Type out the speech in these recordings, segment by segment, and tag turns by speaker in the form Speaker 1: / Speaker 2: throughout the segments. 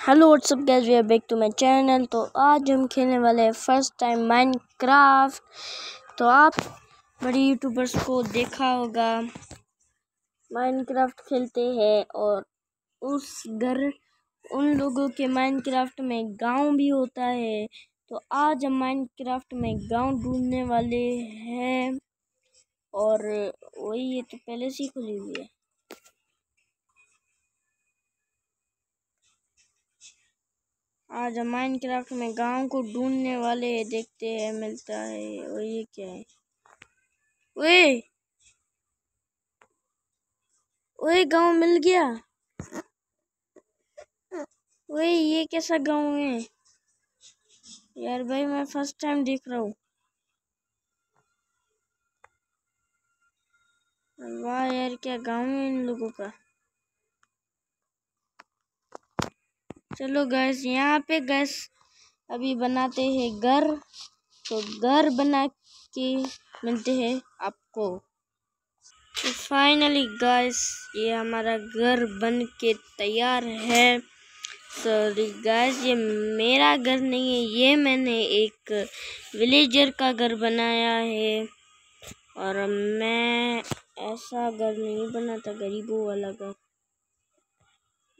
Speaker 1: Hello what's up guys we are back to my channel तो आज हम खेलने वाले हैं फ़र्स्ट टाइम माइनक्राफ्ट तो आप बड़े यूट्यूबर्स को देखा होगा। माइनक्राफ्ट खेलते हैं और उस घर, उन लोगों के माइनक्राफ्ट में गाँव भी होता है। तो आज हम माइनक्राफ्ट में गाँव ढूँढने वाले हैं और वही ये तो पहले से ही खुली हुई है। आज हम माइनक्राफ्ट में गाँव को ढूँढने वाले देखते हैं, मिलता है, और ये क्या है? ओए! ओए, गाँव मिल गया। ओए, ये कैसा गाँव है? यार भाई, मैं फ़र्स्ट टाइम देख रहा हूँ। वाह यार, क्या गाँव है इन लोगों का। चलो गैस यहाँ पे गैस अभी बनाते हैं घर। तो घर बना के मिलते हैं आपको। तो फाइनली गैस ये हमारा घर बन के तैयार है। सॉरी गैस ये मेरा घर नहीं है, ये मैंने एक विलेजर का घर बनाया है। और मैं ऐसा घर नहीं बनाता गरीबों वाला घर।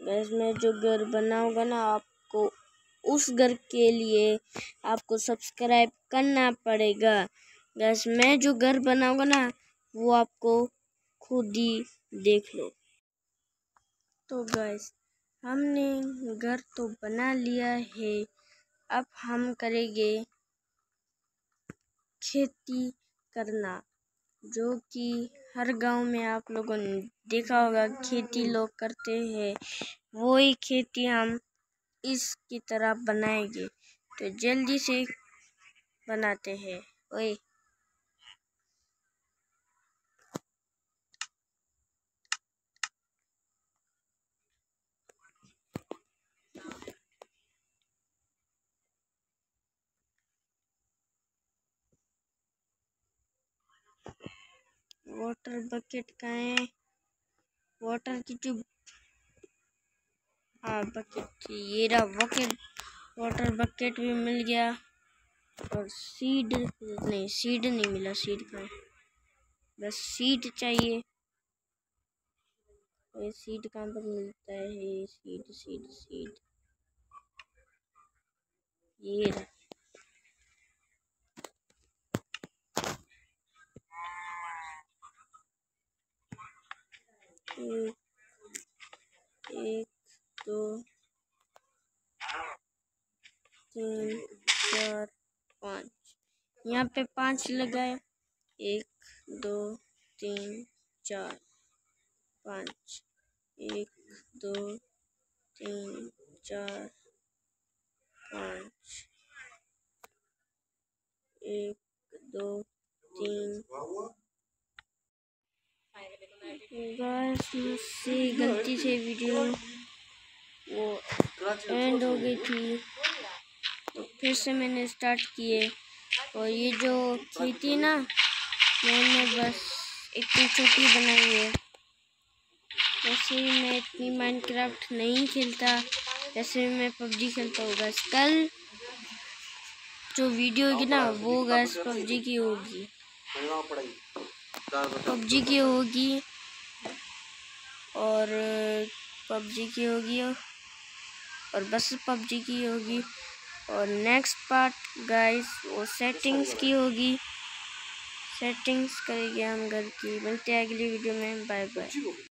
Speaker 1: गैस मैं जो घर बनाऊँगा ना, आपको उस घर के लिए आपको सब्सक्राइब करना पड़ेगा। गैस मैं जो घर बनाऊँगा ना, वो आपको खुद ही देख लो। तो गैस हमने घर तो बना लिया है। अब हम करेंगे खेती करना, जो कि हर गाँव में आप लोगों ने देखा होगा, खेती लोग करते हैं। वही खेती हम इसकी तरह बनाएँगे। तो जल्दी से बनाते हैं। ओए। वाटर बकेट का है। वाटर की ट्यूब हाँ बकेट ये रहा बकेट वाटर बकेट भी मिल गया। और सीड नहीं सीड नहीं मिला सीड का। बस सीड चाहिए। ये सीड कहाँ पर मिलता है? सीड सीड सीड ये रहा। एक एक दो, तीन, चार, पाँच। यहाँ पे पाँच लगाए एक, दो, तीन, चार, पाँच। एक, दो, तीन, चार, पाँच। एक, दो, तीन बस मुझसे गलती से वीडियो वो एंड हो गई थी। तो फिर से मैंने स्टार्ट किए। और ये जो खेती ना, मैंने बस इतनी छोटी बनाई है। वैसे ही मैं इतनी माइनक्राफ्ट नहीं खेलता, जैसे मैं पबजी खेलता हूँ बस कल जो वीडियो होगी ना, वो गैस पबजी की होगी। पबजी की होगी। और, पबजी की होगी। और बस पबजी की होगी। और नेक्स्ट पार्ट गाइस वो सेटिंग्स की होगी। सेटिंग्स करेंगे हम घर की। मिलते हैं अगली वीडियो में। Bye bye